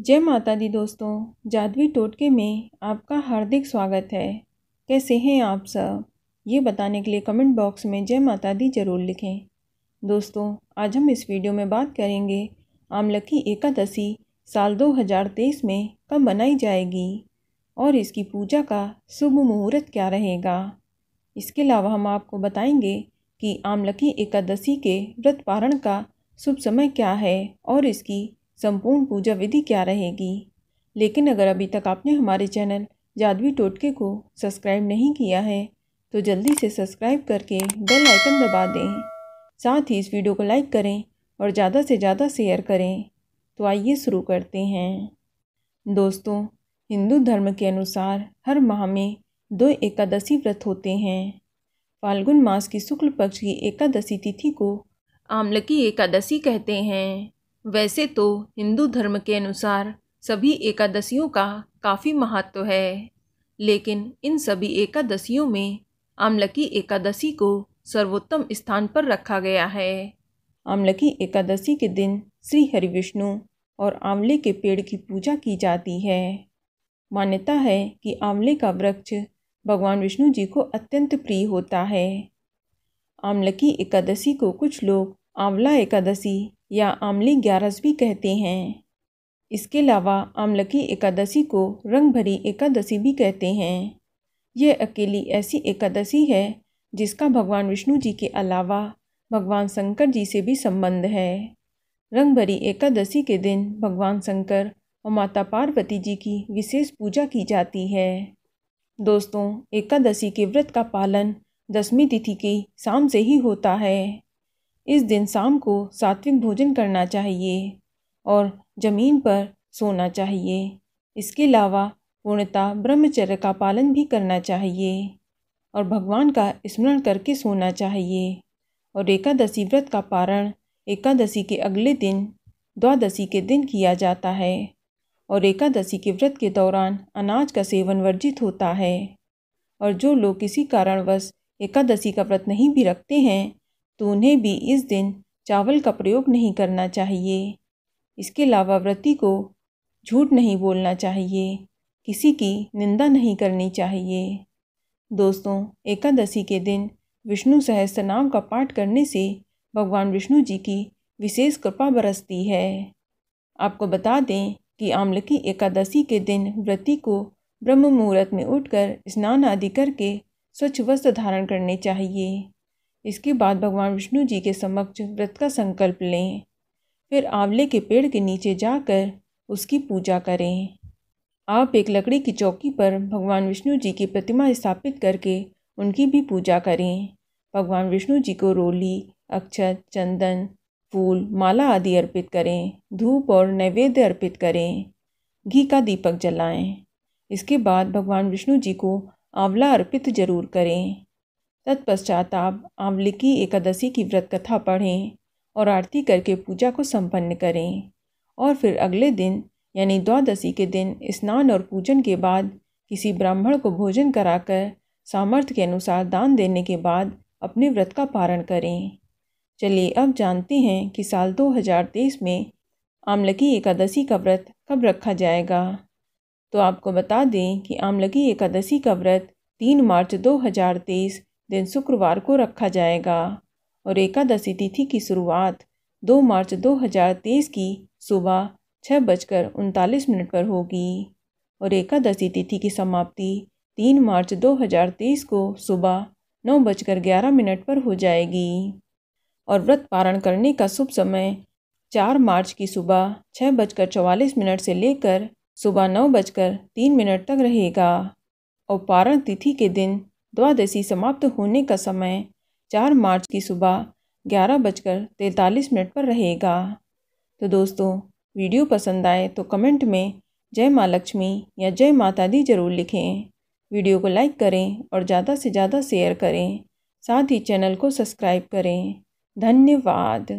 जय माता दी दोस्तों जादवी टोटके में आपका हार्दिक स्वागत है। कैसे हैं आप सब? ये बताने के लिए कमेंट बॉक्स में जय माता दी ज़रूर लिखें। दोस्तों, आज हम इस वीडियो में बात करेंगे आमलकी एकादशी साल 2023 में कब मनाई जाएगी और इसकी पूजा का शुभ मुहूर्त क्या रहेगा। इसके अलावा हम आपको बताएँगे कि आमलकी एकादशी के व्रत पारण का शुभ समय क्या है और इसकी संपूर्ण पूजा विधि क्या रहेगी? लेकिन अगर अभी तक आपने हमारे चैनल जादवी टोटके को सब्सक्राइब नहीं किया है तो जल्दी से सब्सक्राइब करके बेल आइकन दबा दें। साथ ही इस वीडियो को लाइक करें और ज़्यादा से ज़्यादा शेयर करें। तो आइए शुरू करते हैं। दोस्तों, हिंदू धर्म के अनुसार हर माह में दो एकादशी व्रत होते हैं। फाल्गुन मास की शुक्ल पक्ष की एकादशी तिथि को आमलकी एकादशी कहते हैं। वैसे तो हिंदू धर्म के अनुसार सभी एकादशियों का काफ़ी महत्व है। लेकिन इन सभी एकादशियों में आमलकी एकादशी को सर्वोत्तम स्थान पर रखा गया है। आमलकी एकादशी के दिन श्री हरि विष्णु और आंवले के पेड़ की पूजा की जाती है। मान्यता है कि आंवले का वृक्ष भगवान विष्णु जी को अत्यंत प्रिय होता है। आमलकी एकादशी को कुछ लोग आंवला एकादशी या आमली ग्यारस भी कहते हैं। इसके अलावा आमलकी एकादशी को रंग भरी एकादशी भी कहते हैं। यह अकेली ऐसी एकादशी है जिसका भगवान विष्णु जी के अलावा भगवान शंकर जी से भी संबंध है। रंग भरी एकादशी के दिन भगवान शंकर और माता पार्वती जी की विशेष पूजा की जाती है। दोस्तों, एकादशी के व्रत का पालन दसवीं तिथि की शाम से ही होता है। इस दिन शाम को सात्विक भोजन करना चाहिए और ज़मीन पर सोना चाहिए। इसके अलावा पूर्णतः ब्रह्मचर्य का पालन भी करना चाहिए और भगवान का स्मरण करके सोना चाहिए। और एकादशी व्रत का पारण एकादशी के अगले दिन, द्वादशी के दिन किया जाता है और एकादशी के व्रत के दौरान अनाज का सेवन वर्जित होता है। और जो लोग किसी कारणवश एकादशी का व्रत नहीं भी रखते हैं तो उन्हें भी इस दिन चावल का प्रयोग नहीं करना चाहिए। इसके अलावा व्रती को झूठ नहीं बोलना चाहिए। किसी की निंदा नहीं करनी चाहिए। दोस्तों, एकादशी के दिन विष्णु सहस्त्र नाम का पाठ करने से भगवान विष्णु जी की विशेष कृपा बरसती है। आपको बता दें कि आमलकी एकादशी के दिन व्रती को ब्रह्म मुहूर्त में उठकर स्नान आदि करके स्वच्छ वस्त्र धारण करने चाहिए। इसके बाद भगवान विष्णु जी के समक्ष व्रत का संकल्प लें। फिर आंवले के पेड़ के नीचे जाकर उसकी पूजा करें। आप एक लकड़ी की चौकी पर भगवान विष्णु जी की प्रतिमा स्थापित करके उनकी भी पूजा करें। भगवान विष्णु जी को रोली, अक्षत, चंदन, फूल, माला आदि अर्पित करें। धूप और नैवेद्य अर्पित करें। घी का दीपक जलाएँ। इसके बाद भगवान विष्णु जी को आंवला अर्पित ज़रूर करें। तत्पश्चात आप आंवलिकी एकादशी की व्रत कथा पढ़ें और आरती करके पूजा को संपन्न करें। और फिर अगले दिन, यानी द्वादशी के दिन, स्नान और पूजन के बाद किसी ब्राह्मण को भोजन कराकर सामर्थ्य के अनुसार दान देने के बाद अपने व्रत का पारण करें। चलिए अब जानते हैं कि साल 2023 में आमलकी एकादशी का व्रत कब रखा जाएगा। तो आपको बता दें कि आमलकी एकादशी का व्रत 3 मार्च 2023 दिन शुक्रवार को रखा जाएगा और एकादशी तिथि की शुरुआत 2 मार्च 2023 की सुबह छः बजकर उनतालीस मिनट पर होगी और एकादशी तिथि की समाप्ति 3 मार्च 2023 को सुबह नौ बजकर ग्यारह मिनट पर हो जाएगी और व्रत पारण करने का शुभ समय चार मार्च की सुबह छः बजकर चौवालीस मिनट से लेकर सुबह नौ बजकर तीन मिनट तक रहेगा और पारण तिथि के दिन द्वादशी समाप्त होने का समय चार मार्च की सुबह ग्यारह बजकर तैंतालीस मिनट पर रहेगा। तो दोस्तों, वीडियो पसंद आए तो कमेंट में जय माँ लक्ष्मी या जय माता दी ज़रूर लिखें। वीडियो को लाइक करें और ज़्यादा से ज़्यादा शेयर करें। साथ ही चैनल को सब्सक्राइब करें। धन्यवाद।